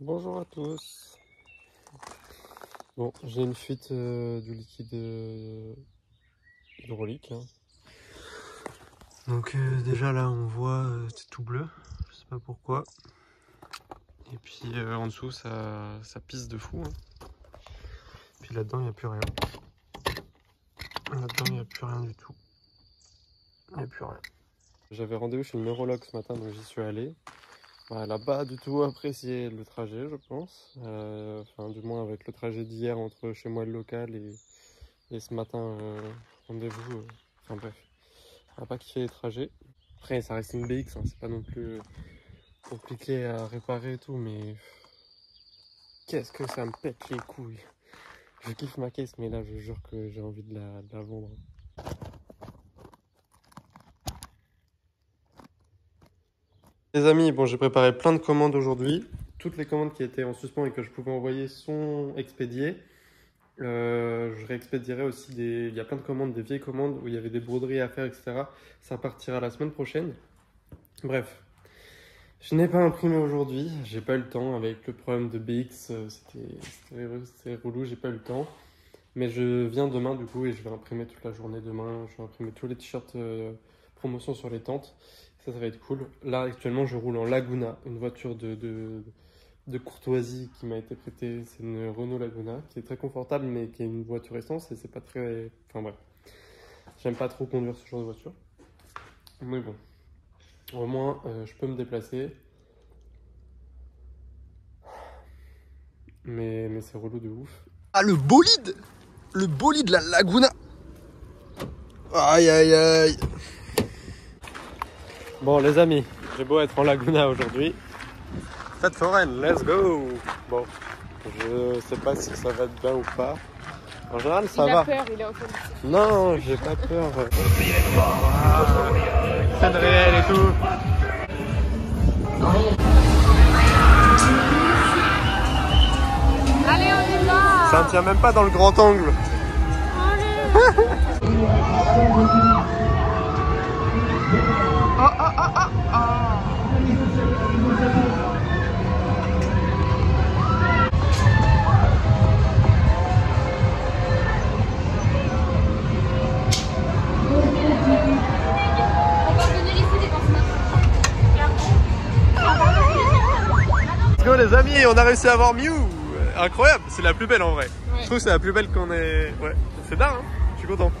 Bonjour à tous. Bon, j'ai une fuite euh, du liquide euh, hydraulique. hein. Donc euh, déjà là on voit c'est tout bleu, je sais pas pourquoi. Et puis en dessous ça, ça pisse de fou. hein. Puis là-dedans il n'y a plus rien. Là-dedans il n'y a plus rien du tout. Il n'y a plus rien. J'avais rendez-vous chez le neurologue ce matin donc j'y suis allé. Elle n'a pas du tout apprécié le trajet, je pense. Euh, Enfin, du moins avec le trajet d'hier entre chez moi le local et, ce matin, euh, rendez-vous. euh, Enfin bref, elle n'a pas kiffé les trajets. Après, ça reste une BX, hein, c'est pas non plus compliqué à réparer et tout, mais qu'est-ce que ça me pète les couilles. Je kiffe ma caisse, mais là, je jure que j'ai envie de la vendre. Les amis, bon, j'ai préparé plein de commandes aujourd'hui. Toutes les commandes qui étaient en suspens et que je pouvais envoyer sont expédiées. Euh, je réexpédierai aussi des. Il y a plein de commandes, des vieilles commandes où il y avait des broderies à faire, etc. Ça partira la semaine prochaine. Bref. Je n'ai pas imprimé aujourd'hui, j'ai pas eu le temps avec le problème de BX, euh, c'était relou, j'ai pas eu le temps. Mais je viens demain du coup et je vais imprimer toute la journée demain. Je vais imprimer tous les t-shirts euh, promotion sur les tentes. Ça, va être cool. Là, actuellement, je roule en Laguna, une voiture de courtoisie qui m'a été prêtée. C'est une Renault Laguna qui est très confortable, mais qui est une voiture essence et c'est pas très. Enfin bref. J'aime pas trop conduire ce genre de voiture. Mais bon. Au moins, euh, je peux me déplacer. Mais, mais c'est relou de ouf. Ah, le bolide Le bolide, la Laguna Aïe, aïe, aïe Bon, les amis, j'ai beau être en Laguna aujourd'hui. Fête foraine, let's go Bon, je sais pas si ça va être bien ou pas. En général, ça il va. a peur, il est offensif. Non, j'ai pas peur. C'est réel et tout. Allez, on y va Ça ne tient même pas dans le grand angle. ici dépenser Let's go les amis, on a réussi à avoir Mew. Incroyable, c'est la plus belle en vrai. Ouais. Je trouve que c'est la plus belle qu'on ait. Ouais, c'est dingue, hein je suis content.